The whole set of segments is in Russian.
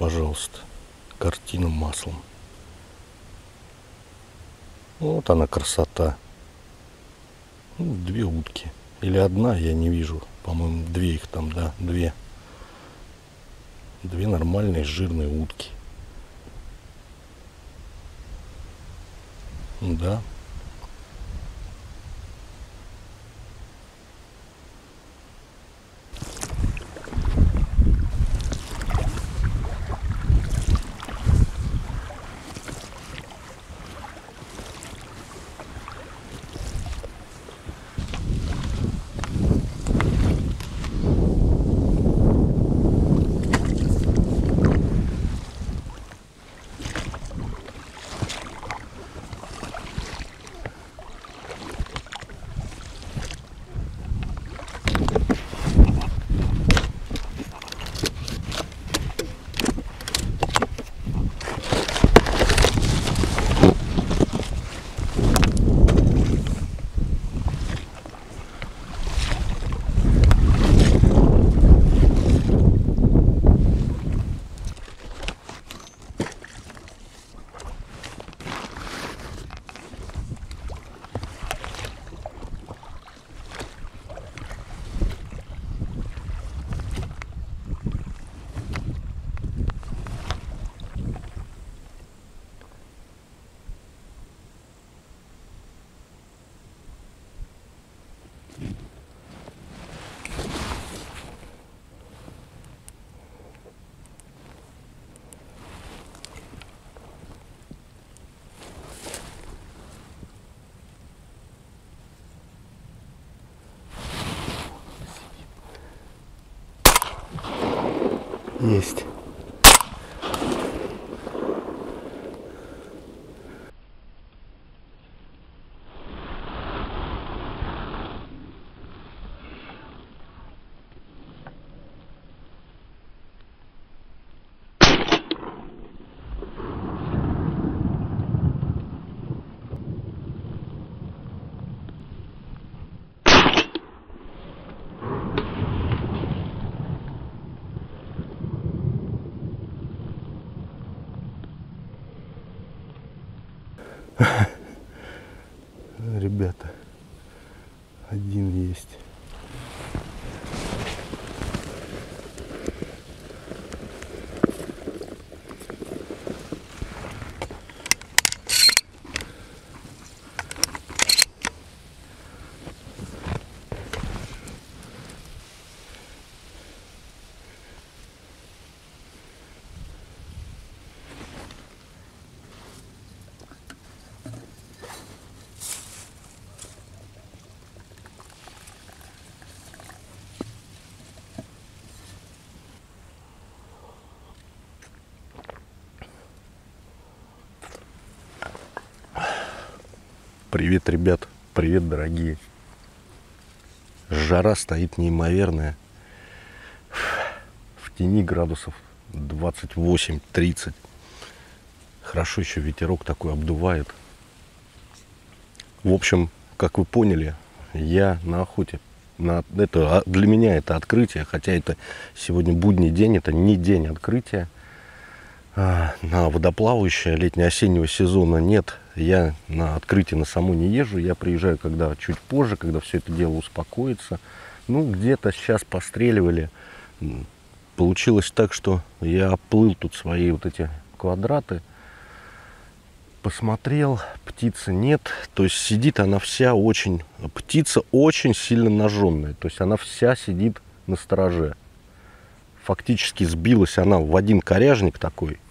пожалуйста, картина маслом. Вот она красота. Ну, две утки. Или одна, я не вижу. По-моему, две их там, да, две. Две нормальные жирные утки. Да, Есть. Ребята, один есть. Привет, ребят. Привет, дорогие. Жара стоит неимоверная. В тени градусов 28-30. Хорошо еще ветерок такой обдувает. В общем, как вы поняли, я на охоте. На, это, а, для меня это открытие, хотя это сегодня будний день, это не день открытия. А, на водоплавающее летне-осеннего сезона нет я на открытие на саму не езжу, я приезжаю когда чуть позже, когда все это дело успокоится. Ну, где-то сейчас постреливали. Получилось так, что я оплыл тут свои вот эти квадраты. Посмотрел, птицы нет. То есть сидит она вся очень... Птица очень сильно ноженная. То есть она вся сидит на стороже. Фактически сбилась она в один коряжник такой –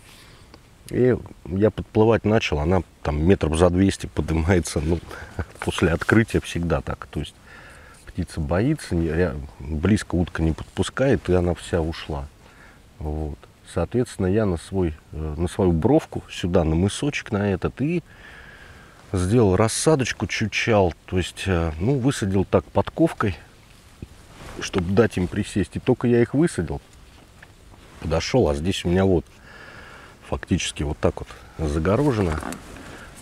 и я подплывать начал, она там метров за 200 поднимается, ну, после открытия всегда так. То есть птица боится, близко утка не подпускает, и она вся ушла. Вот. Соответственно, я на, свой, э, на свою бровку сюда, на мысочек на этот, и сделал рассадочку чучал, то есть, э, ну, высадил так подковкой, чтобы дать им присесть. И только я их высадил, подошел, а здесь у меня вот фактически вот так вот загорожено.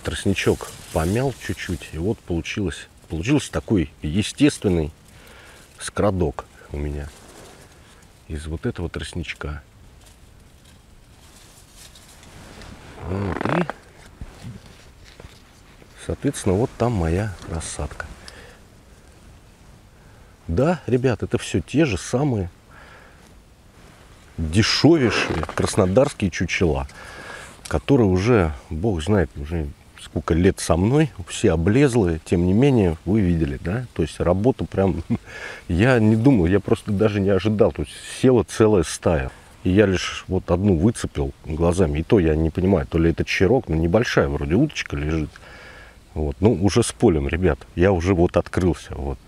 Тростничок помял чуть-чуть, и вот получилось, получился такой естественный скрадок у меня из вот этого тростничка. Вот, и, соответственно, вот там моя рассадка. Да, ребят, это все те же самые дешевейшие краснодарские чучела, которые уже, бог знает, уже сколько лет со мной, все облезлые, тем не менее, вы видели, да, то есть работа прям, я не думал, я просто даже не ожидал, то есть села целая стая. И я лишь вот одну выцепил глазами, и то я не понимаю, то ли это черок, но небольшая вроде уточка лежит. Вот, ну, уже с полем, ребят, я уже вот открылся, вот.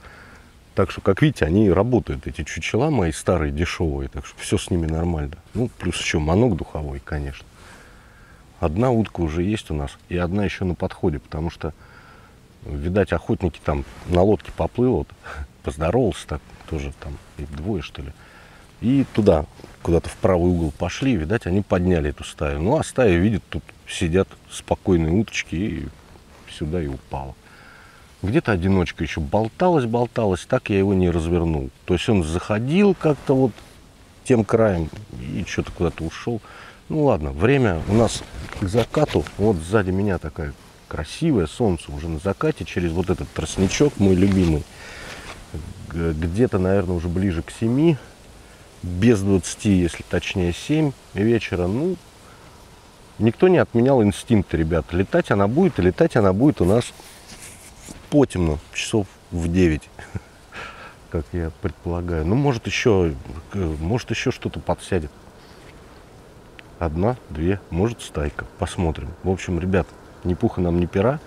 Так что, как видите, они работают, эти чучела мои старые, дешевые, так что все с ними нормально. Ну, плюс еще манок духовой, конечно. Одна утка уже есть у нас, и одна еще на подходе, потому что, видать, охотники там на лодке поплыл, вот, поздоровался так, тоже там, и двое, что ли. И туда, куда-то в правый угол пошли, видать, они подняли эту стаю. Ну, а стая, видит, тут сидят спокойные уточки, и сюда и упала. Где-то одиночка еще болталась, болталась, так я его не развернул. То есть он заходил как-то вот тем краем и что-то куда-то ушел. Ну ладно, время у нас к закату. Вот сзади меня такая красивое солнце уже на закате через вот этот тростничок мой любимый. Где-то, наверное, уже ближе к 7, без 20, если точнее 7 вечера. Ну, никто не отменял инстинкты, ребята. Летать она будет, и летать она будет у нас потемно, часов в 9, как я предполагаю. Ну, может еще, может еще что-то подсядет одна, две, может стайка. Посмотрим. В общем, ребят, ни пуха нам, ни пера.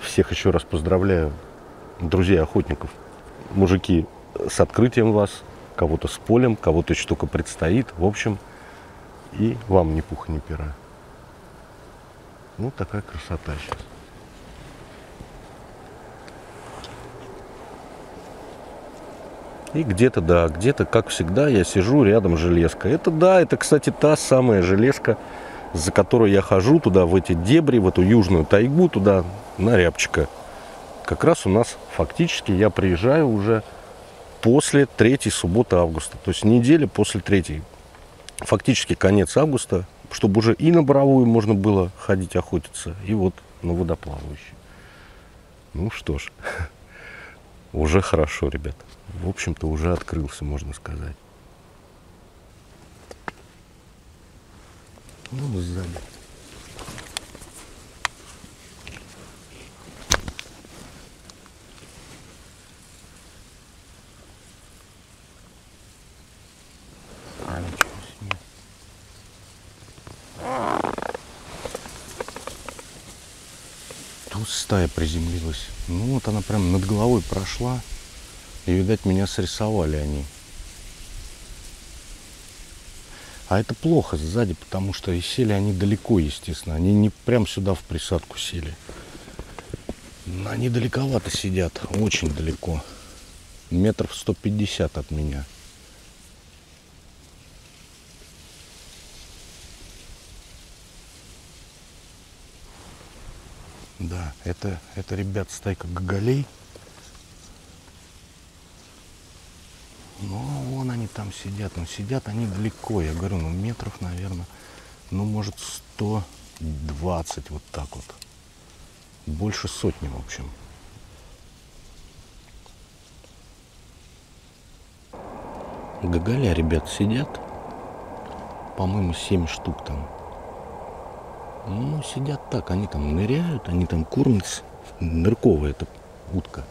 Всех еще раз поздравляю, друзья охотников. Мужики, с открытием вас. Кого-то с полем, кого-то еще только предстоит. В общем, и вам ни пуха, ни пера. Ну, такая красота сейчас. И где-то, да, где-то, как всегда, я сижу рядом железка. Это, да, это, кстати, та самая железка, за которой я хожу туда, в эти дебри, в эту южную тайгу, туда, на рябчика. Как раз у нас фактически я приезжаю уже после третьей субботы августа. То есть неделя после третьей. Фактически конец августа, чтобы уже и на боровую можно было ходить охотиться, и вот на водоплавающий. Ну что ж, уже хорошо, ребята в общем-то, уже открылся, можно сказать. Ну, сзади. А. Тут стая приземлилась. Ну, вот она прям над головой прошла. И, видать, меня срисовали они. А это плохо сзади, потому что и сели они далеко, естественно. Они не прям сюда в присадку сели. Они далековато сидят, очень далеко. Метров 150 от меня. Да, это, это ребят стайка гоголей. Ну, вон они там сидят. Ну, сидят они далеко. Я говорю, ну, метров, наверное, ну, может, 120 вот так вот. Больше сотни, в общем. Гоголя, ребят, сидят. По-моему, 7 штук там. Ну, сидят так, они там ныряют, они там кормятся. Нырковая эта утка,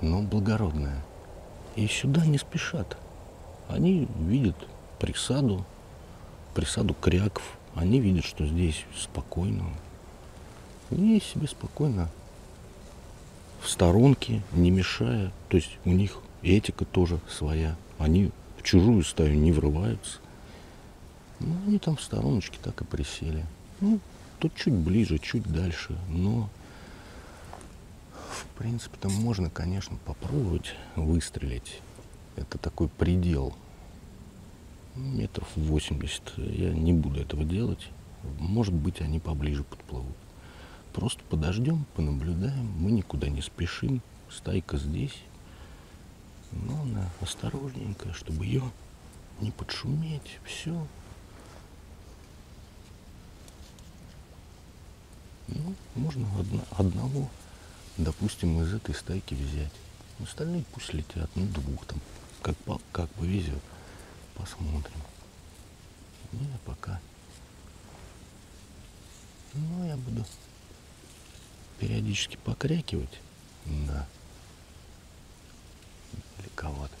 но благородная. И сюда не спешат. Они видят присаду, присаду кряков. Они видят, что здесь спокойно. И себе спокойно в сторонке, не мешая. То есть у них этика тоже своя. Они в чужую стаю не врываются. Ну, они там в стороночке так и присели. Ну, тут чуть ближе, чуть дальше, но в принципе, там можно, конечно, попробовать выстрелить. Это такой предел. Метров 80. Я не буду этого делать. Может быть, они поближе подплывут. Просто подождем, понаблюдаем. Мы никуда не спешим. Стайка здесь. Но она осторожненькая, чтобы ее не подшуметь. Все. Ну, можно одно, одного, допустим, из этой стайки взять. Остальные пусть летят, ну, двух там, как, как повезет. Посмотрим. Не, пока. Ну, я буду периодически покрякивать. Да. Далековато.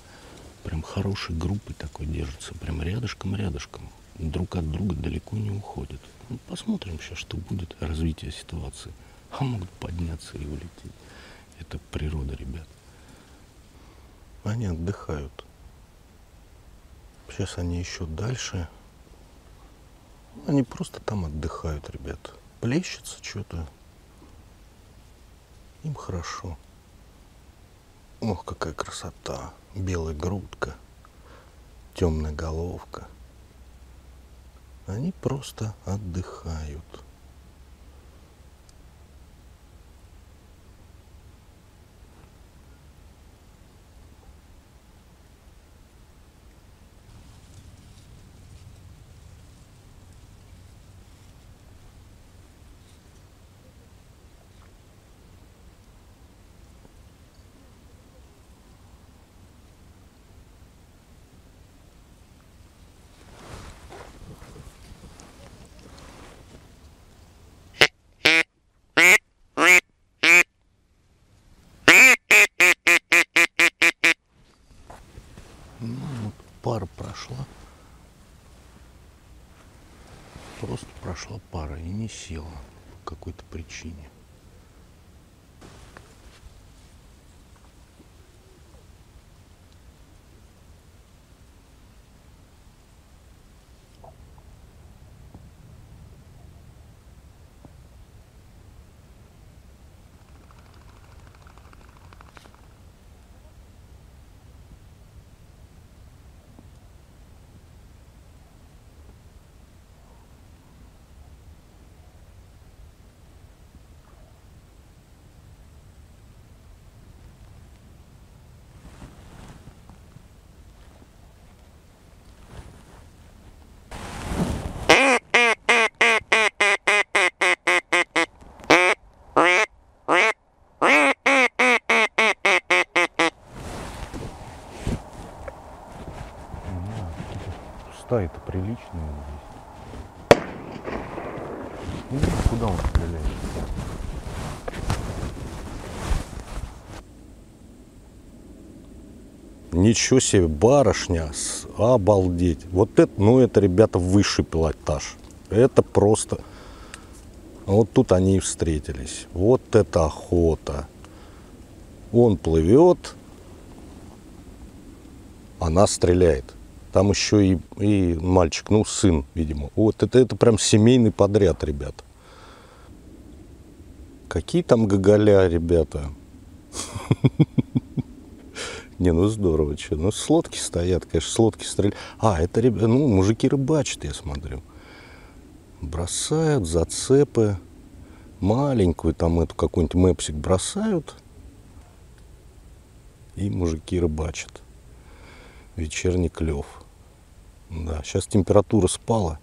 Прям хорошей группой такой держится. Прям рядышком-рядышком. Друг от друга далеко не уходят. Ну, посмотрим сейчас, что будет развитие ситуации. А могут подняться и улететь. Это природа, ребят. Они отдыхают. Сейчас они еще дальше. Они просто там отдыхают, ребят. Плещется что-то. Им хорошо. Ох, какая красота. Белая грудка, темная головка. Они просто отдыхают. пара прошла. Просто прошла пара и не села по какой-то причине. Стаи-то приличные здесь. Не знаю, куда он стреляет. Ничего себе, барышня, обалдеть. Вот это, ну это, ребята, высший пилотаж. Это просто... Вот тут они и встретились. Вот это охота. Он плывет, она стреляет. Там еще и, и мальчик, ну, сын, видимо. Вот это, это прям семейный подряд, ребят. Какие там гоголя, ребята. Не, ну здорово, что. Ну, с лодки стоят, конечно, с лодки стреляют. А, это, ребята, ну, мужики рыбачат, я смотрю. Бросают зацепы. Маленькую там эту какой-нибудь мэпсик бросают. И мужики рыбачат вечерний клев. Да, сейчас температура спала,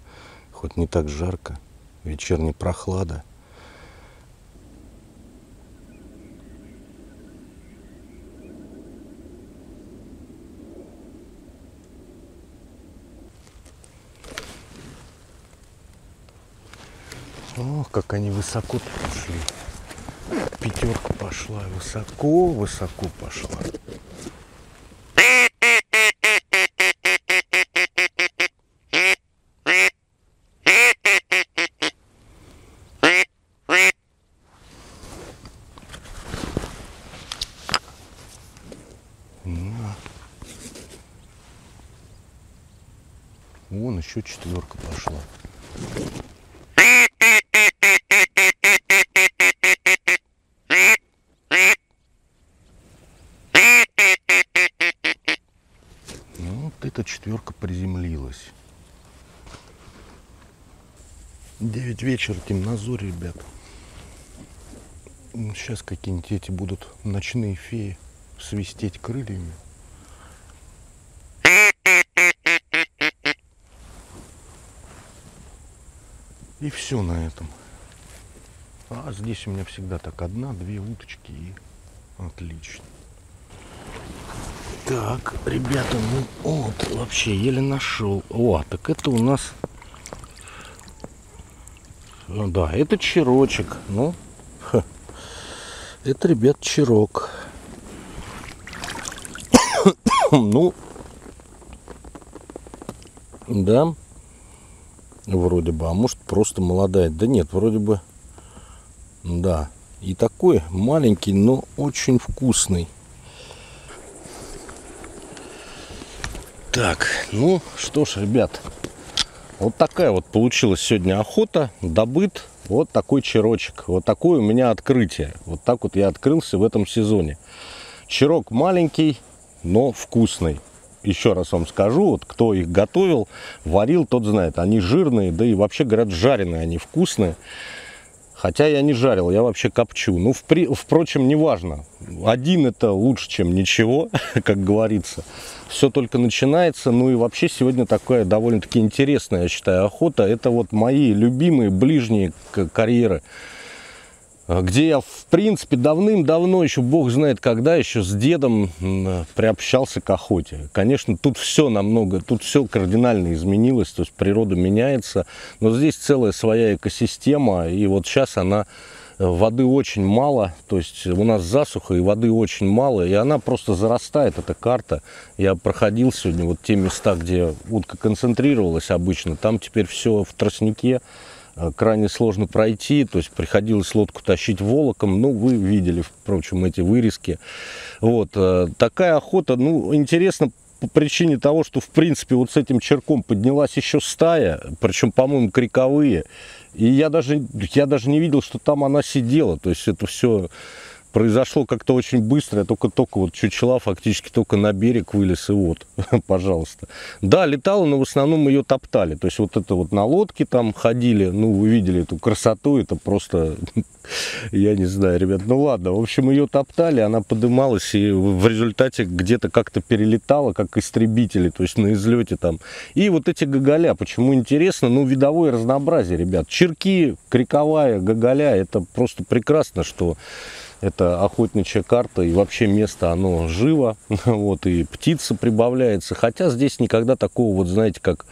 хоть не так жарко, вечерняя прохлада. Ох, как они высоко пошли. Пятерка пошла, высоко, высоко пошла. Вон еще четверка пошла. Ну, вот эта четверка приземлилась. Девять вечера, темнозор, ребят. Сейчас какие-нибудь эти будут ночные феи свистеть крыльями. И все на этом. А здесь у меня всегда так одна-две уточки и отлично. Так, ребята, ну вот, вообще еле нашел. О, так это у нас... Ну да, это черочек. Ну, это, ребят, черок. ну, да, вроде бы, а может просто молодая. Да нет, вроде бы, да. И такой маленький, но очень вкусный. Так, ну что ж, ребят, вот такая вот получилась сегодня охота, добыт вот такой черочек, вот такое у меня открытие. Вот так вот я открылся в этом сезоне. Черок маленький, но вкусный. Еще раз вам скажу, вот кто их готовил, варил, тот знает. Они жирные, да и вообще, говорят, жареные, они вкусные. Хотя я не жарил, я вообще копчу. Ну, впри... впрочем, неважно. Один это лучше, чем ничего, как говорится. Все только начинается. Ну и вообще сегодня такая довольно-таки интересная, я считаю, охота. Это вот мои любимые ближние карьеры. А, где я, в принципе, давным-давно, еще бог знает когда, еще с дедом приобщался к охоте. Конечно, тут все намного, тут все кардинально изменилось, то есть природа меняется, но здесь целая своя экосистема, и вот сейчас она э, воды очень мало, то есть у нас засуха и воды очень мало, и она просто зарастает, эта карта. Я проходил сегодня вот те места, где утка концентрировалась обычно, там теперь все в тростнике, Э, крайне сложно пройти, то есть приходилось лодку тащить волоком, ну, вы видели, впрочем, эти вырезки. Вот, э, такая охота, ну, интересно по причине того, что, в принципе, вот с этим черком поднялась еще стая, причем, по-моему, криковые, и я даже, я даже не видел, что там она сидела, то есть это все произошло как-то очень быстро. Я только-только вот чучела фактически только на берег вылез и вот, пожалуйста. Да, летала, но в основном ее топтали. То есть вот это вот на лодке там ходили, ну, вы видели эту красоту, это просто, я не знаю, ребят, ну ладно. В общем, ее топтали, она подымалась и в результате где-то как-то перелетала, как истребители, то есть на излете там. И вот эти гоголя, почему интересно, ну, видовое разнообразие, ребят. Черки, криковая, гоголя, это просто прекрасно, что это охотничья карта, и вообще место, оно живо, вот, и птица прибавляется. Хотя здесь никогда такого, вот знаете, как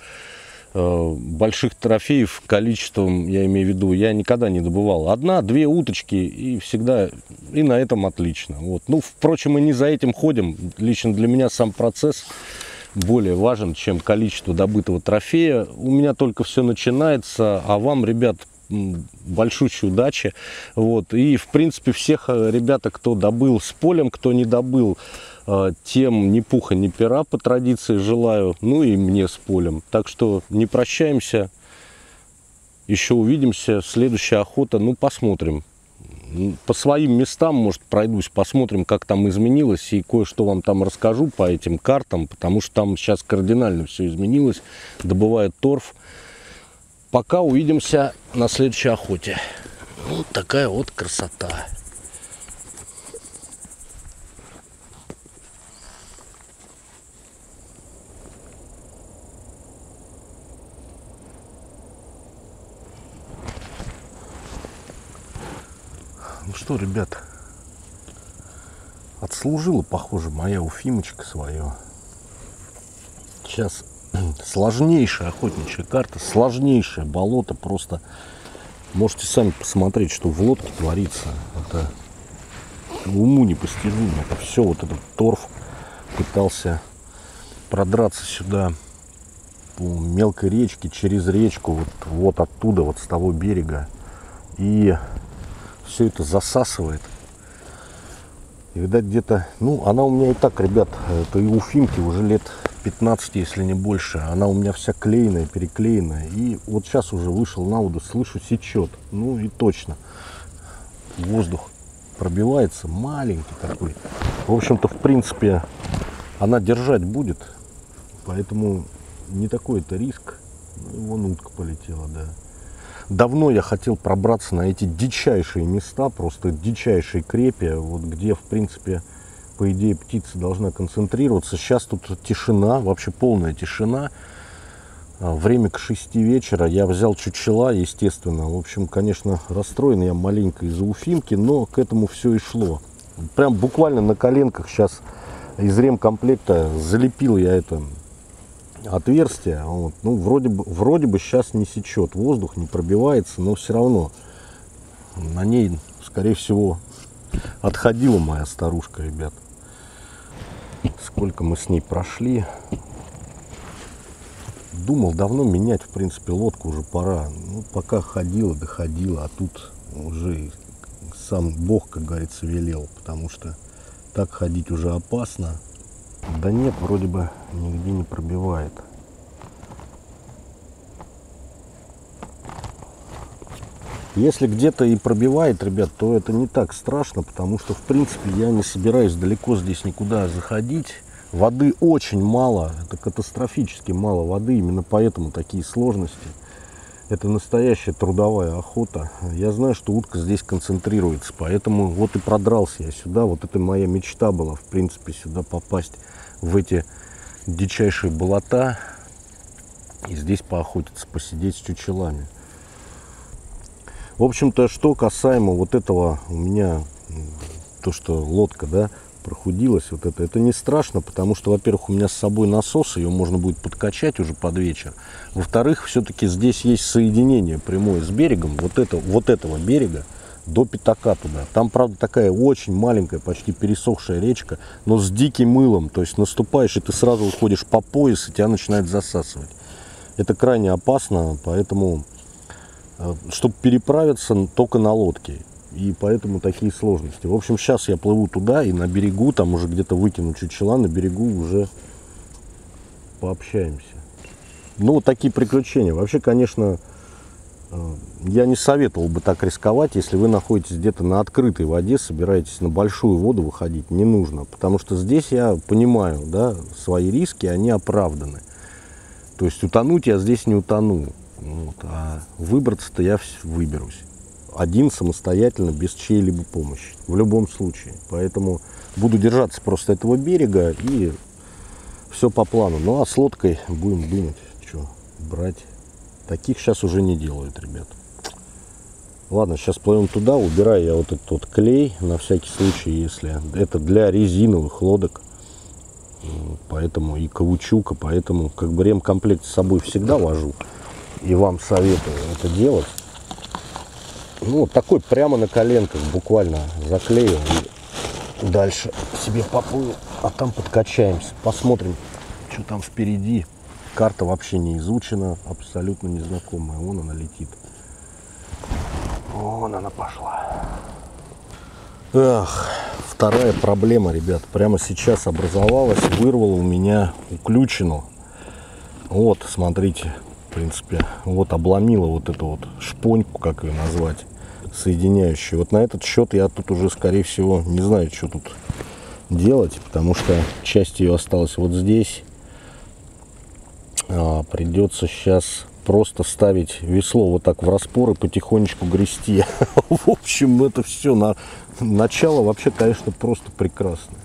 э, больших трофеев количеством, я имею в виду, я никогда не добывал. Одна-две уточки, и всегда, и на этом отлично. Вот. Ну, впрочем, мы не за этим ходим. Лично для меня сам процесс более важен, чем количество добытого трофея. У меня только все начинается, а вам, ребят, большущей удачи. Вот. И, в принципе, всех э, ребята, кто добыл с полем, кто не добыл, э, тем ни пуха, ни пера по традиции желаю. Ну и мне с полем. Так что не прощаемся. Еще увидимся. Следующая охота. Ну, посмотрим. По своим местам, может, пройдусь, посмотрим, как там изменилось. И кое-что вам там расскажу по этим картам. Потому что там сейчас кардинально все изменилось. Добывает торф. Пока увидимся на следующей охоте. Вот такая вот красота. Ну что, ребят, отслужила, похоже, моя уфимочка свое. Сейчас сложнейшая охотничья карта, сложнейшее болото, просто можете сами посмотреть, что в лодке творится. Это уму непостижимо. Это все, вот этот торф пытался продраться сюда по мелкой речке, через речку, вот, вот оттуда, вот с того берега. И все это засасывает. И, видать, где-то, ну, она у меня и так, ребят, это и у Фимки уже лет 15, если не больше. Она у меня вся клеенная, переклеенная. И вот сейчас уже вышел на воду, слышу, сечет. Ну и точно. Воздух пробивается, маленький такой. В общем-то, в принципе, она держать будет. Поэтому не такой это риск. Ну, вон утка полетела, да. Давно я хотел пробраться на эти дичайшие места, просто дичайшие крепи, вот где, в принципе, по идее, птица должна концентрироваться. Сейчас тут тишина, вообще полная тишина. А, время к 6 вечера. Я взял чучела, естественно. В общем, конечно, расстроен я маленько из-за Уфимки, но к этому все и шло. Прям буквально на коленках сейчас из ремкомплекта залепил я это отверстие. Вот. Ну, вроде бы, вроде бы сейчас не сечет, воздух не пробивается, но все равно на ней, скорее всего, отходила моя старушка, ребят. Сколько мы с ней прошли. Думал давно менять, в принципе, лодку уже пора. Ну, пока ходила, доходила, а тут уже сам Бог, как говорится, велел, потому что так ходить уже опасно. Да нет, вроде бы нигде не пробивает. Если где-то и пробивает, ребят, то это не так страшно, потому что, в принципе, я не собираюсь далеко здесь никуда заходить. Воды очень мало, это катастрофически мало воды, именно поэтому такие сложности. Это настоящая трудовая охота. Я знаю, что утка здесь концентрируется, поэтому вот и продрался я сюда. Вот это моя мечта была, в принципе, сюда попасть в эти дичайшие болота и здесь поохотиться, посидеть с чучелами. В общем-то, что касаемо вот этого у меня, то, что лодка, да, прохудилась, вот это, это не страшно, потому что, во-первых, у меня с собой насос, ее можно будет подкачать уже под вечер. Во-вторых, все-таки здесь есть соединение прямое с берегом, вот, это, вот этого берега, до пятака туда. Там, правда, такая очень маленькая, почти пересохшая речка, но с диким мылом. То есть наступаешь, и ты сразу уходишь по пояс, и тебя начинает засасывать. Это крайне опасно, поэтому чтобы переправиться только на лодке. И поэтому такие сложности. В общем, сейчас я плыву туда и на берегу, там уже где-то выкину чучела, на берегу уже пообщаемся. Ну, вот такие приключения. Вообще, конечно, э, я не советовал бы так рисковать, если вы находитесь где-то на открытой воде, собираетесь на большую воду выходить, не нужно. Потому что здесь я понимаю, да, свои риски, они оправданы. То есть утонуть я здесь не утону. Вот. А выбраться-то я выберусь. Один самостоятельно, без чьей-либо помощи. В любом случае. Поэтому буду держаться просто этого берега и все по плану. Ну а с лодкой будем думать, что брать. Таких сейчас уже не делают, ребят. Ладно, сейчас плывем туда, убираю я вот этот вот клей, на всякий случай, если это для резиновых лодок. Поэтому и каучука, поэтому как бы ремкомплект с собой всегда вожу и вам советую это делать. Ну, вот такой прямо на коленках буквально заклеил и дальше себе поплыл, а там подкачаемся. Посмотрим, что там впереди. Карта вообще не изучена, абсолютно незнакомая. Вон она летит. Вон она пошла. Эх, вторая проблема, ребят, прямо сейчас образовалась, вырвала у меня уключину. Вот, смотрите, принципе, вот обломила вот эту вот шпоньку, как ее назвать, соединяющую. Вот на этот счет я тут уже, скорее всего, не знаю, что тут делать, потому что часть ее осталась вот здесь. А, придется сейчас просто ставить весло вот так в распор и потихонечку грести. В общем, это все на начало вообще, конечно, просто прекрасное.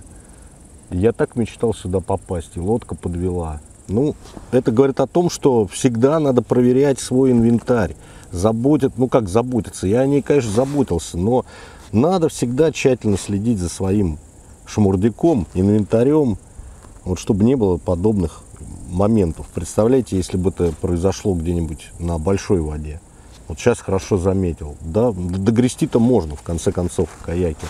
Я так мечтал сюда попасть, и лодка подвела. Ну, это говорит о том, что всегда надо проверять свой инвентарь. Заботит, ну как заботиться, я о ней, конечно, заботился, но надо всегда тщательно следить за своим шмурдяком, инвентарем, вот чтобы не было подобных моментов. Представляете, если бы это произошло где-нибудь на большой воде. Вот сейчас хорошо заметил. Да, догрести-то можно, в конце концов, в каяке.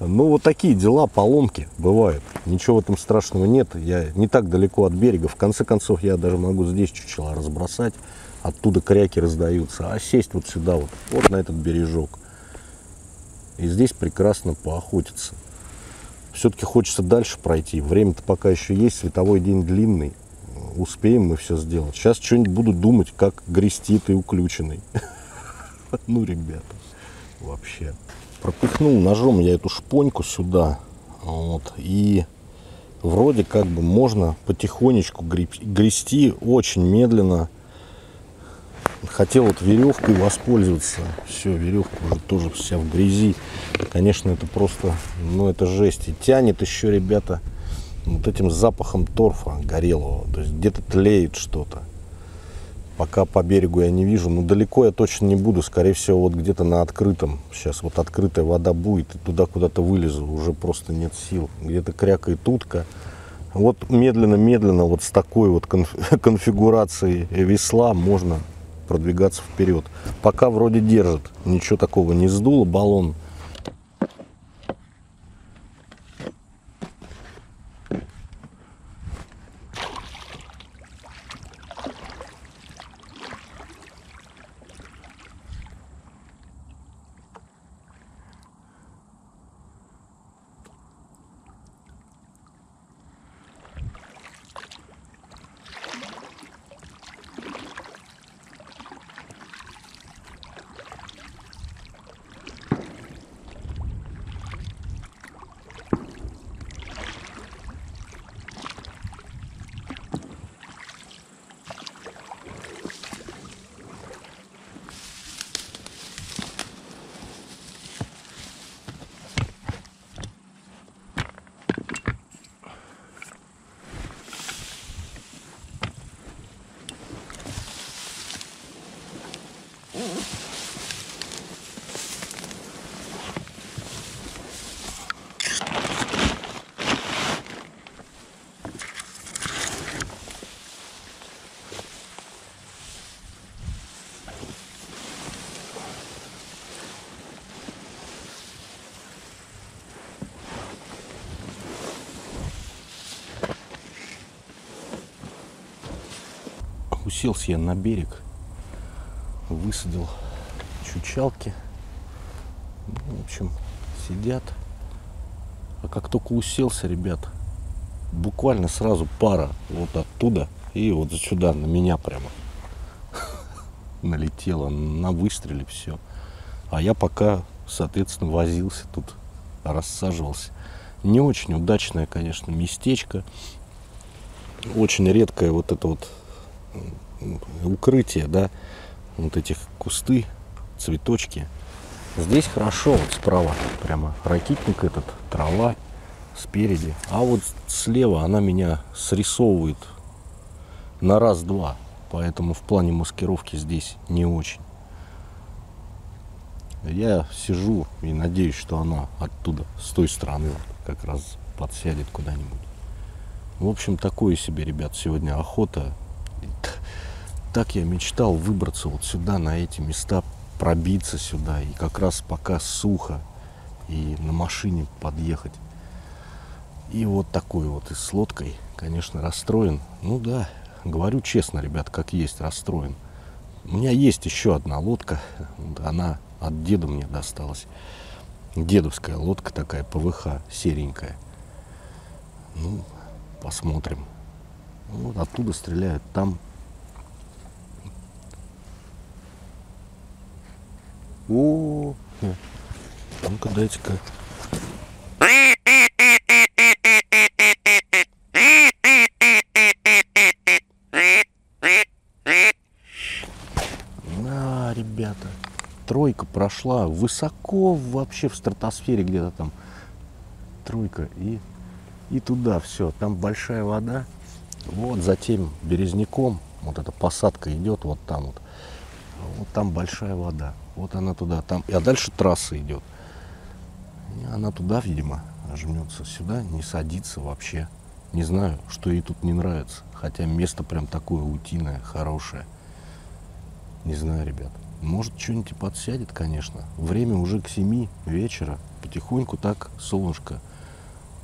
Ну, вот такие дела, поломки бывают. Ничего в этом страшного нет. Я не так далеко от берега. В конце концов, я даже могу здесь чучела разбросать. Оттуда кряки раздаются. А сесть вот сюда, вот, вот на этот бережок. И здесь прекрасно поохотиться. Все-таки хочется дальше пройти. Время-то пока еще есть, световой день длинный. Успеем мы все сделать. Сейчас что-нибудь буду думать, как грести этой уключенной. Ну, ребята, вообще пропихнул ножом я эту шпоньку сюда. Вот, и вроде как бы можно потихонечку грести очень медленно. Хотел вот веревкой воспользоваться. Все, веревка уже тоже вся в грязи. Конечно, это просто, ну это жесть. И тянет еще, ребята, вот этим запахом торфа горелого. То есть где-то тлеет что-то. Пока по берегу я не вижу. Но далеко я точно не буду. Скорее всего, вот где-то на открытом. Сейчас вот открытая вода будет. И туда куда-то вылезу. Уже просто нет сил. Где-то крякает утка. Вот медленно-медленно вот с такой вот конфигурацией весла можно продвигаться вперед. Пока вроде держит. Ничего такого не сдуло. Баллон уселся я на берег, высадил чучалки. Ну, в общем, сидят. А как только уселся, ребят, буквально сразу пара вот оттуда и вот сюда, на меня прямо налетела, на выстреле все. А я пока, соответственно, возился тут, рассаживался. Не очень удачное, конечно, местечко. Очень редкое вот это вот укрытие, да, вот этих кусты, цветочки. Здесь хорошо, вот справа прямо ракитник этот, трава спереди. А вот слева она меня срисовывает на раз-два. Поэтому в плане маскировки здесь не очень. Я сижу и надеюсь, что она оттуда, с той стороны, как раз подсядет куда-нибудь. В общем, такое себе, ребят, сегодня охота так я мечтал выбраться вот сюда, на эти места, пробиться сюда. И как раз пока сухо, и на машине подъехать. И вот такой вот и с лодкой, конечно, расстроен. Ну да, говорю честно, ребят, как есть, расстроен. У меня есть еще одна лодка, она от деда мне досталась. Дедовская лодка такая, ПВХ, серенькая. Ну, посмотрим. Вот оттуда стреляют, там О, ну-ка дайте-ка. На, ребята, тройка прошла высоко вообще в стратосфере где-то там. Тройка и, и туда все. Там большая вода. Вот за тем березняком вот эта посадка идет вот там вот. Вот там большая вода. Вот она туда, там. А дальше трасса идет. И она туда, видимо, жмется сюда, не садится вообще. Не знаю, что ей тут не нравится. Хотя место прям такое утиное, хорошее. Не знаю, ребят. Может, что-нибудь подсядет, конечно. Время уже к 7 вечера. Потихоньку так солнышко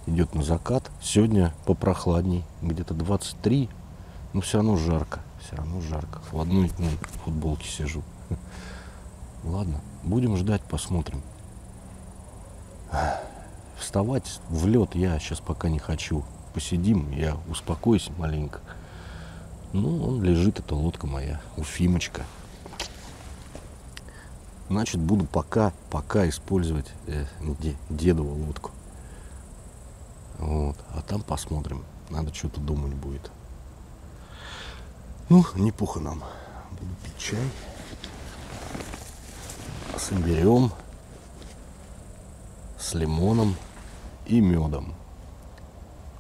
идет на закат. Сегодня попрохладней. Где-то 23. Но все равно жарко. Все равно жарко. В одной ну, футболке сижу. Ладно, будем ждать, посмотрим. Вставать в лед я сейчас пока не хочу. Посидим, я успокоюсь маленько. Ну, он лежит, это лодка моя, уфимочка. Значит, буду пока, пока использовать э, де, дедову лодку. Вот. А там посмотрим. Надо что-то думать будет. Ну, не пуха нам. Буду пить чай с имбирем, с лимоном и медом.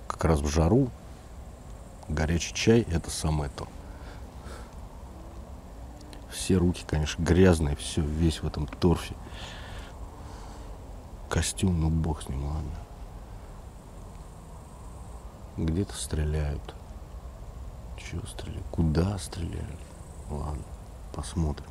Как раз в жару горячий чай это самое то. Все руки, конечно, грязные, все, весь в этом торфе. Костюм, ну бог с ним, ладно. Где-то стреляют. Чего стреляют? Куда стреляют? Ладно, посмотрим.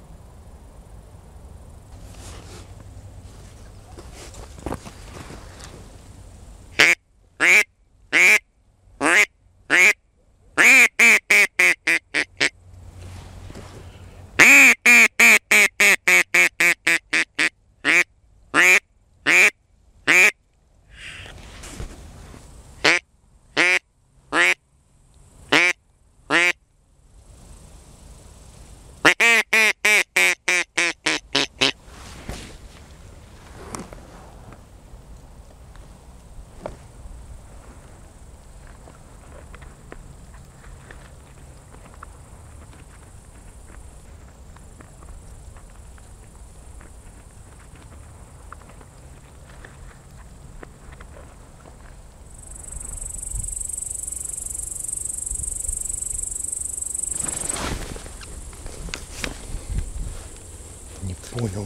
Понял.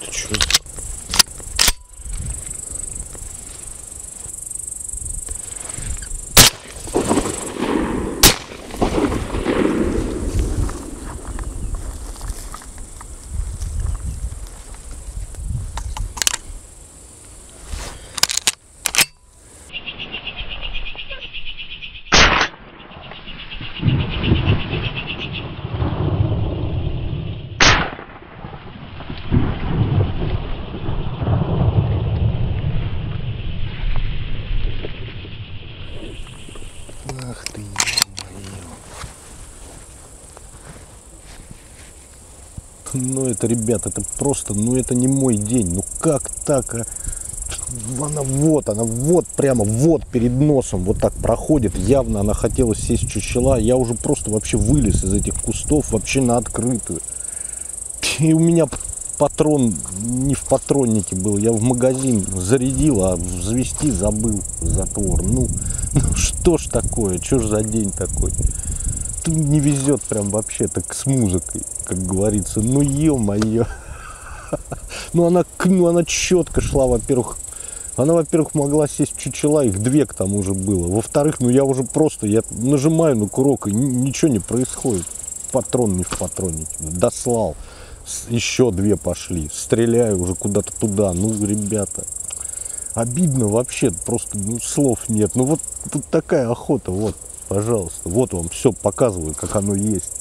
Ты чё? Ну это, ребят, это просто, ну это не мой день. Ну как так, а? Она вот, она вот прямо вот перед носом вот так проходит. Явно она хотела сесть чучела. Я уже просто вообще вылез из этих кустов вообще на открытую. И у меня патрон не в патроннике был. Я в магазин зарядил, а взвести забыл затвор. Ну, ну что ж такое? Что ж за день такой? Не везет прям вообще так с музыкой, как говорится. Ну ё-моё. Ну она, ну она четко шла, во-первых, она, во-первых, могла сесть чучела, их две к тому же было. Во-вторых, ну я уже просто, я нажимаю на курок, и ни- ничего не происходит. Патрон не в патроннике. Дослал. Еще две пошли. Стреляю уже куда-то туда. Ну, ребята, обидно вообще, просто ну, слов нет. Ну вот тут такая охота, вот, пожалуйста. Вот вам все показываю, как оно есть.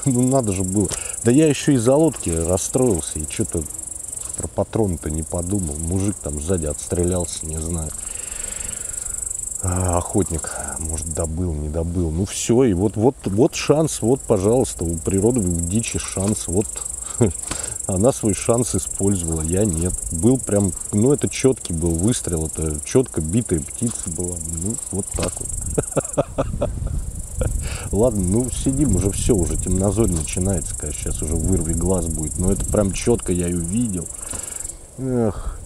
Ну надо же было. Да я еще из-за лодки расстроился и что-то про патрон-то не подумал. Мужик там сзади отстрелялся, не знаю. А, охотник, может, добыл, не добыл. Ну все, и вот, вот, вот шанс, вот, пожалуйста, у природы, у дичи шанс. Вот она свой шанс использовала, я нет. Был прям, ну это четкий был выстрел, это четко битая птица была. Ну, вот так вот. Ладно, ну сидим уже все, уже темнозорь начинается, конечно, сейчас уже вырви глаз будет. Но это прям четко я ее видел. Эх.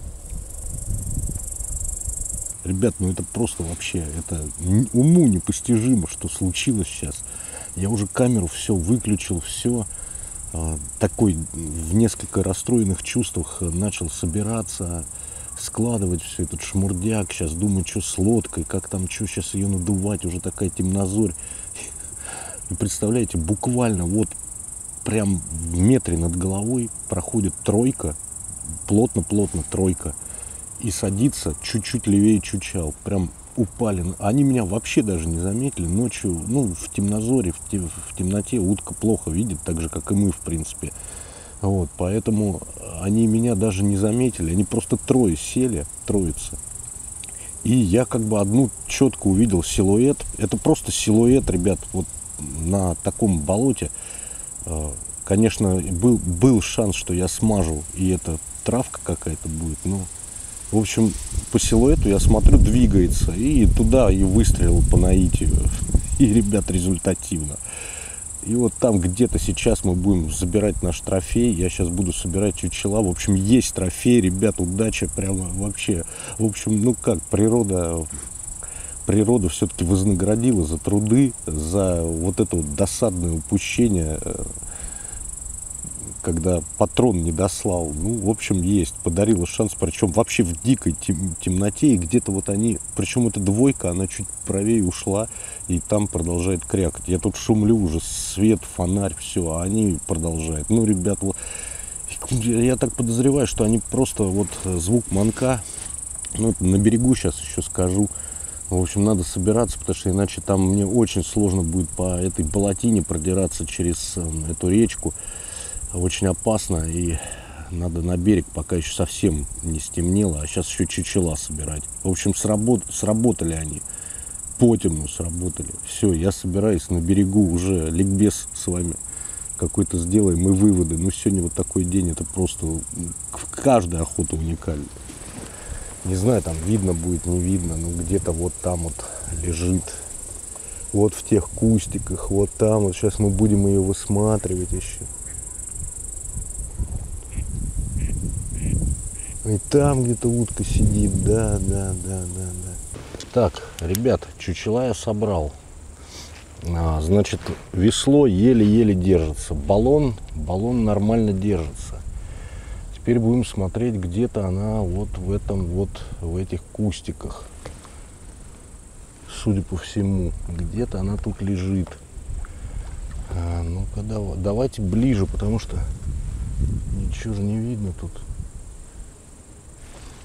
Ребят, ну это просто вообще, это уму непостижимо, что случилось сейчас. Я уже камеру все выключил, все такой в несколько расстроенных чувствах э, начал собираться, складывать все этот шмурдяк. Сейчас думаю, что с лодкой, как там, что сейчас ее надувать, уже такая темнозорь. И представляете, буквально вот прям в метре над головой проходит тройка, плотно-плотно тройка, и садится чуть-чуть левее чучал. Прям упали. Они меня вообще даже не заметили. Ночью, ну, в темнозоре, в, те- в темноте утка плохо видит, так же, как и мы, в принципе. Вот, поэтому они меня даже не заметили. Они просто трое сели, троица. И я как бы одну четко увидел силуэт. Это просто силуэт, ребят, вот на таком болоте. э, Конечно, был, был шанс, что я смажу, и это травка какая-то будет, но в общем, по силуэту я смотрю, двигается. И туда и выстрелил по наитию. И, ребят, результативно. И вот там где-то сейчас мы будем забирать наш трофей. Я сейчас буду собирать чучела. В общем, есть трофей, ребят, удача прямо вообще. В общем, ну как, природа природа все-таки вознаградила за труды, за вот это вот досадное упущение, э, когда патрон не дослал. Ну, в общем, есть. Подарила шанс, причем вообще в дикой тем, темноте. И где-то вот они, причем эта двойка, она чуть правее ушла, и там продолжает крякать. Я тут шумлю уже, свет, фонарь, все, а они продолжают. Ну, ребят, вот, я так подозреваю, что они просто вот звук манка, ну, на берегу сейчас еще скажу, в общем, надо собираться, потому что иначе там мне очень сложно будет по этой болотине продираться через эм, эту речку очень опасно и надо на берег, пока еще совсем не стемнело, а сейчас еще чучела собирать. В общем, сработ... сработали они, по темну сработали. Все, я собираюсь на берегу уже ликбез с вами какой-то сделаем и выводы. Ну, сегодня вот такой день, это просто каждая охота уникальна. Не знаю, там видно будет, не видно, но где-то вот там вот лежит. Вот в тех кустиках, вот там. Вот сейчас мы будем ее высматривать еще. И там где-то утка сидит, да, да, да, да, да. Так, ребят, чучела я собрал. А, значит, весло еле-еле держится. Баллон, баллон нормально держится. Теперь будем смотреть, где-то она вот в этом вот, в этих кустиках. Судя по всему, где-то она тут лежит. А, ну-ка, давай, давайте ближе, потому что ничего же не видно тут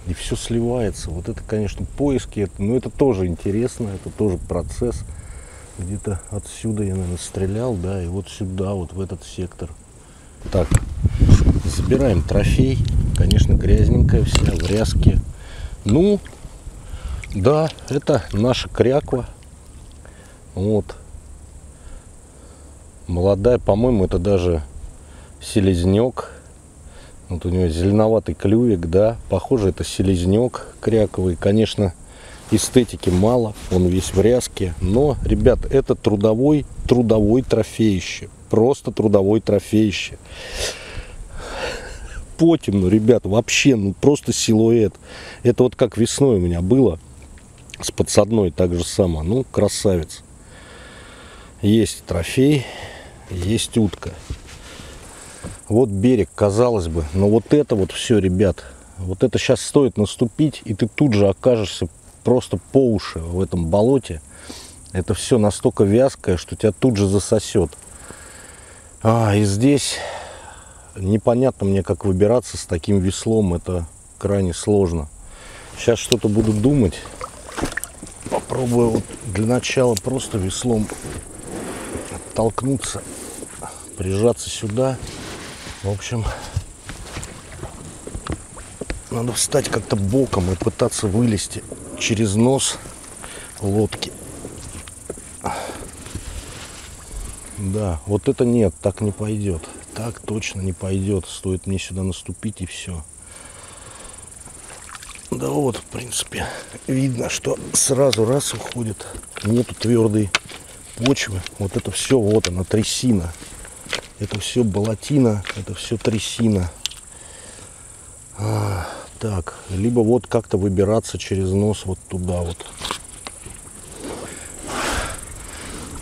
и все сливается. Вот это, конечно, поиски, это, но это тоже интересно, это тоже процесс. Где-то отсюда я, наверное, стрелял, да, и вот сюда, вот в этот сектор. Так, забираем трофей. Конечно, грязненькая вся, в ряске. Ну, да, это наша кряква. Вот. Молодая, по-моему, это даже селезнек вот у него зеленоватый клювик, да. Похоже, это селезнек кряковый. Конечно, эстетики мало, он весь в ряске. Но, ребят, это трудовой, трудовой трофеище. Просто трудовой трофеище. Потемно, ребят, вообще, ну просто силуэт. Это вот как весной у меня было с подсадной так же само. Ну, красавец. Есть трофей, есть утка. Вот берег, казалось бы. Но вот это вот все, ребят, вот это сейчас стоит наступить, и ты тут же окажешься просто по уши в этом болоте. Это все настолько вязкое, что тебя тут же засосет. А, и здесь непонятно мне, как выбираться с таким веслом. Это крайне сложно. Сейчас что-то буду думать. Попробую вот для начала просто веслом оттолкнуться, прижаться сюда. В общем, надо встать как-то боком и пытаться вылезти через нос лодки. Да, вот это нет, так не пойдет. Так точно не пойдет. Стоит мне сюда наступить и все. Да вот, в принципе, видно, что сразу раз уходит. Нету твердой почвы. Вот это все, вот она, трясина. Это все болотина, это все трясина. А, так, либо вот как-то выбираться через нос вот туда вот.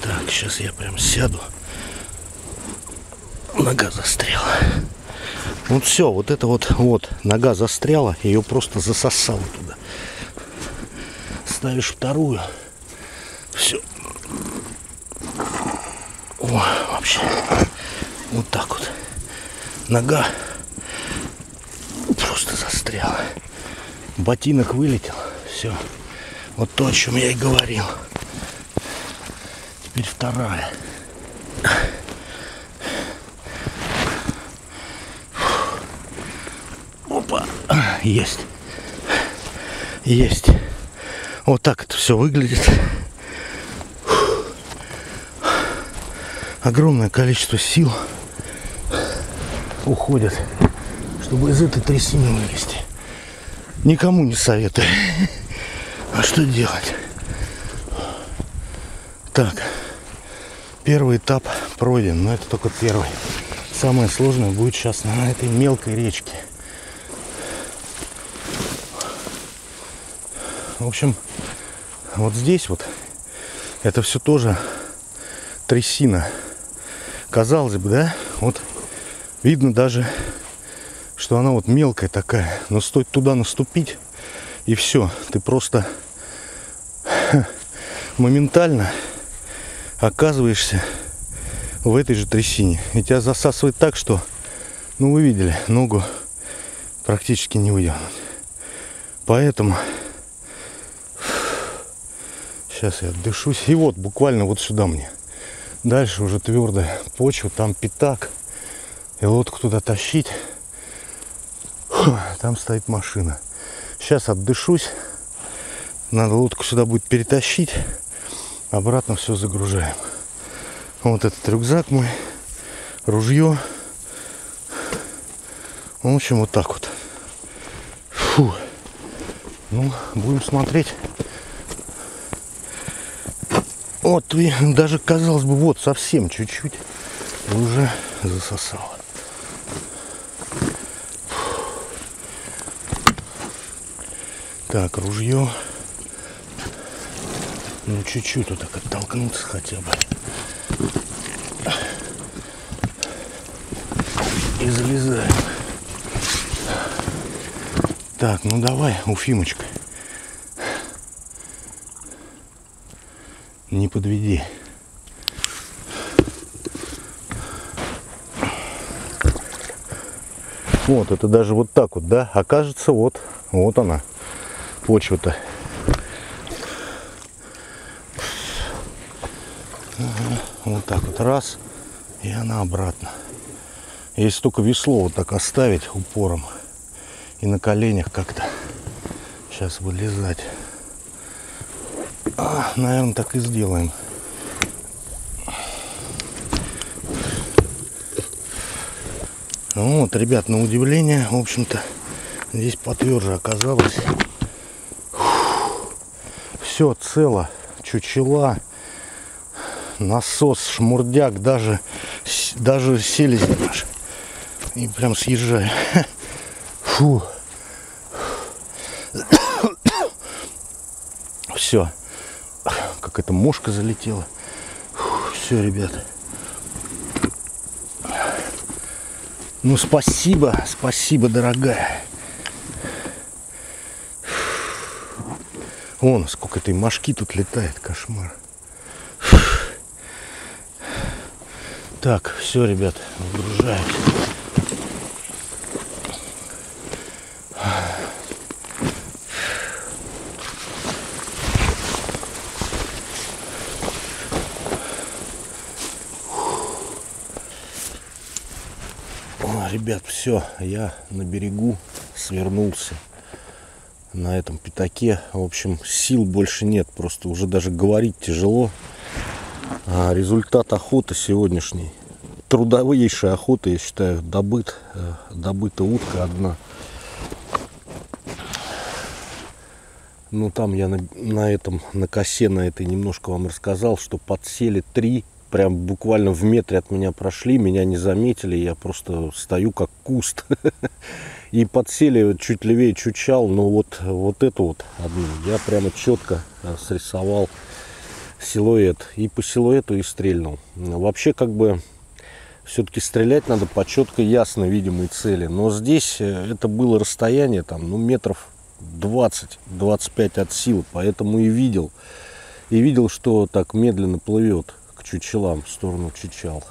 Так, сейчас я прям сяду. Нога застряла. Вот все, вот это вот, вот, нога застряла, ее просто засосало туда. Ставишь вторую. Все. О, вообще. Вот так вот. Нога просто застряла. Ботинок вылетел. Все. Вот то, о чем я и говорил. Теперь вторая. Есть. Есть. Вот так это все выглядит. Огромное количество сил уходят, чтобы из этой трясины вылезти. Никому не советую. А что делать? Так, первый этап пройден, но это только первый. Самое сложное будет сейчас на этой мелкой речке. В общем, вот здесь вот это все тоже трясина. Казалось бы, да? Вот видно даже, что она вот мелкая такая. Но стоит туда наступить, и все. Ты просто моментально оказываешься в этой же трясине. И тебя засасывает так, что, ну вы видели, ногу практически не выдернуть. Поэтому сейчас я отдышусь. И вот буквально вот сюда мне. Дальше уже твердая почва, там пятак. И лодку туда тащить. Фу, там стоит машина. Сейчас отдышусь. Надо лодку сюда будет перетащить. Обратно все загружаем. Вот этот рюкзак мой. Ружье. В общем, вот так вот. Фу. Ну, будем смотреть. Вот, и даже казалось бы, вот совсем чуть-чуть уже засосало. Так, ружье. Ну, чуть-чуть вот так оттолкнуться хотя бы. И залезаем. Так, ну давай, Уфимочка. Не подведи. Вот, это даже вот так вот, да? Окажется, вот, вот она, почва-то. Вот так вот, раз, и она обратно. Если только весло вот так оставить упором и на коленях как-то сейчас вылезать. Наверное, так и сделаем. Ну вот, ребят, на удивление, в общем-то, здесь потверже оказалось. Все цело, чучела, насос, шмурдяк, даже, даже селезень наш. И прям съезжаю. Фу. Все. Как эта мушка залетела. Все, ребята. Ну, спасибо, спасибо, дорогая. Вон, сколько этой мошки тут летает, кошмар. Так, все, ребят, выгружаемся. Ребят, все, я на берегу свернулся на этом пятаке. В общем, сил больше нет, просто уже даже говорить тяжело. А результат охоты сегодняшней, трудовейшая охота, я считаю, добыт, э, добыта утка одна. Ну, там я на, на этом, на косе, на этой немножко вам рассказал, что подсели три прям буквально в метре от меня прошли, меня не заметили, я просто стою как куст. И подсели чуть левее чучал, но вот, вот эту вот одну я прямо четко э, срисовал силуэт. И по силуэту и стрельнул. Вообще как бы все-таки стрелять надо по четко ясно видимой цели. Но здесь э, это было расстояние там, ну, метров 20-25 от силы, поэтому и видел. И видел, что так медленно плывет чучелам в сторону чучал.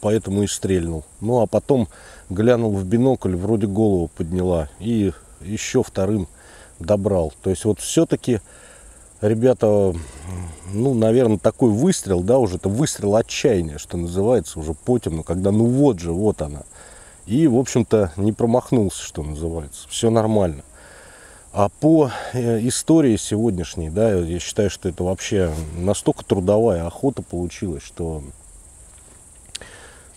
Поэтому и стрельнул. Ну а потом глянул в бинокль, вроде голову подняла. И еще вторым добрал. То есть вот все-таки, ребята, ну, наверное, такой выстрел, да, уже это выстрел отчаяния, что называется, уже потемно, когда ну вот же, вот она. И, в общем-то, не промахнулся, что называется. Все нормально. А по э, истории сегодняшней, да, я считаю, что это вообще настолько трудовая охота получилась, что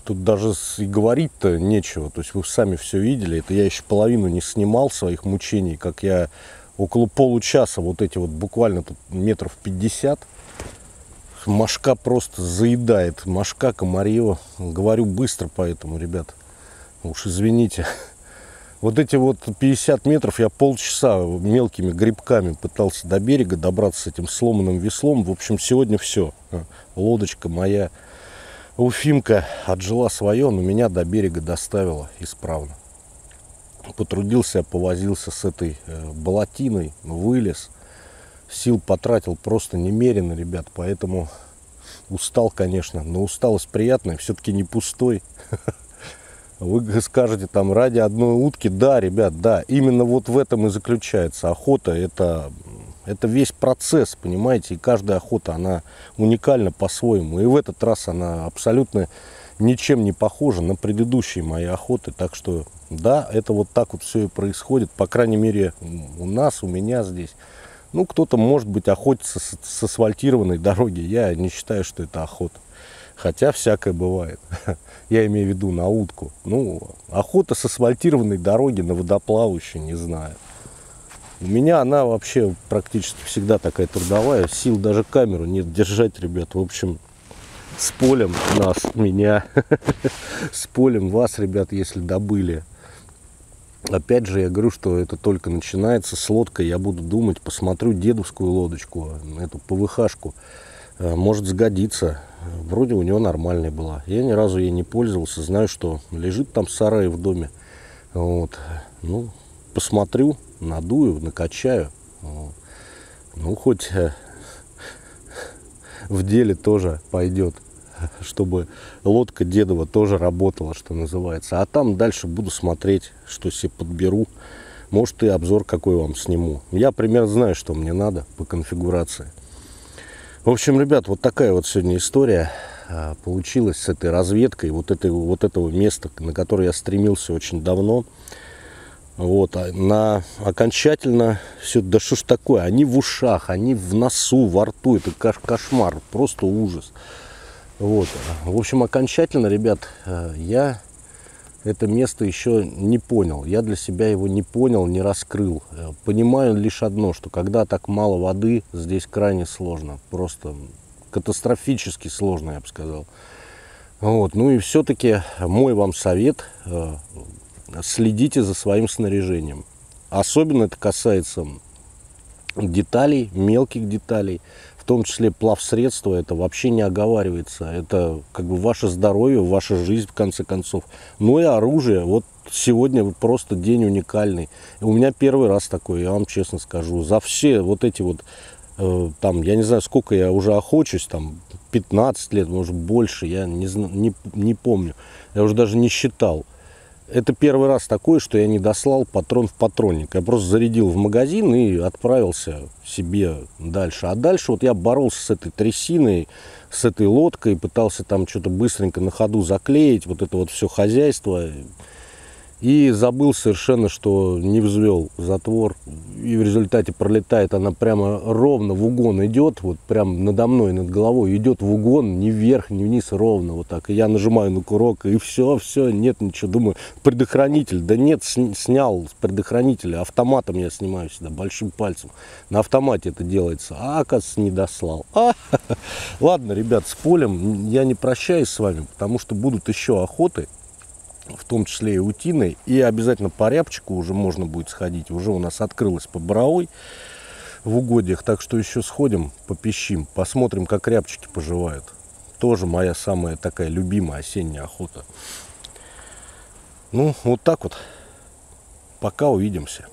тут даже и говорить-то нечего. То есть вы сами все видели. Это я еще половину не снимал своих мучений, как я около получаса, вот эти вот буквально тут метров 50, Машка просто заедает. Машка, комарье. Говорю быстро поэтому, ребят. Уж извините. Вот эти вот 50 метров я полчаса мелкими грибками пытался до берега добраться с этим сломанным веслом. В общем, сегодня все. Лодочка моя Уфимка отжила свое, но меня до берега доставила исправно. Потрудился, повозился с этой э, болотиной, вылез. Сил потратил просто немерено, ребят, поэтому устал, конечно, но усталость приятная, все-таки не пустой. Вы скажете там ради одной утки, да, ребят, да, именно вот в этом и заключается охота. Это, это весь процесс, понимаете, и каждая охота, она уникальна по-своему. И в этот раз она абсолютно ничем не похожа на предыдущие мои охоты. Так что, да, это вот так вот все и происходит. По крайней мере, у нас, у меня здесь. Ну, кто-то, может быть, охотится с, с асфальтированной дороги. Я не считаю, что это охота. Хотя всякое бывает. Я имею в виду на утку. Ну, охота с асфальтированной дороги на водоплавающую, не знаю. У меня она вообще практически всегда такая трудовая. Сил даже камеру нет держать, ребят. В общем, с полем нас, меня, с полем вас, ребят, если добыли. Опять же, я говорю, что это только начинается с лодкой. Я буду думать, посмотрю дедовскую лодочку, эту ПВХшку. Э, может сгодится. Вроде у него нормальная была. Я ни разу ей не пользовался. Знаю, что лежит там сарай в доме. Вот. Ну, посмотрю, надую, накачаю. Вот. Ну, хоть э, в деле тоже пойдет, чтобы лодка Дедова тоже работала, что называется. А там дальше буду смотреть, что себе подберу. Может, и обзор какой вам сниму. Я примерно знаю, что мне надо по конфигурации. В общем, ребят, вот такая вот сегодня история а, получилась с этой разведкой вот, этой, вот этого места, на которое я стремился очень давно. Вот, а на окончательно все, да что ж такое, они в ушах, они в носу, во рту, это кош кошмар, просто ужас. Вот, в общем, окончательно, ребят, а, я это место еще не понял. Я для себя его не понял, не раскрыл. Э, понимаю лишь одно, что когда так мало воды, здесь крайне сложно. Просто катастрофически сложно, я бы сказал. Вот. Ну и все-таки мой вам совет, э, следите за своим снаряжением. Особенно это касается деталей, мелких деталей том числе плавсредства, это вообще не оговаривается. Это как бы ваше здоровье, ваша жизнь, в конце концов. Ну и оружие. Вот сегодня просто день уникальный. У меня первый раз такой, я вам честно скажу. За все вот эти вот, э, там, я не знаю, сколько я уже охочусь, там, 15 лет, может, больше, я не, не, не помню. Я уже даже не считал. Это первый раз такое, что я не дослал патрон в патронник. Я просто зарядил в магазин и отправился себе дальше. А дальше вот я боролся с этой трясиной, с этой лодкой, пытался там что-то быстренько на ходу заклеить, вот это вот все хозяйство. И забыл совершенно, что не взвел затвор. И в результате пролетает она прямо ровно в угон идет, вот прям надо мной, над головой идет в угон, ни вверх, ни вниз, ровно вот так. И я нажимаю на курок, и все, все, нет ничего. Думаю, предохранитель. Да нет, снял с предохранителя. Автоматом я снимаю сюда, большим пальцем. На автомате это делается. А, оказывается, не дослал. А, ладно, ребят, с полем я не прощаюсь с вами, потому что будут еще охоты в том числе и утиной. И обязательно по рябчику уже можно будет сходить. Уже у нас открылась по боровой в угодьях. Так что еще сходим, попищим, посмотрим, как рябчики поживают. Тоже моя самая такая любимая осенняя охота. Ну, вот так вот. Пока увидимся.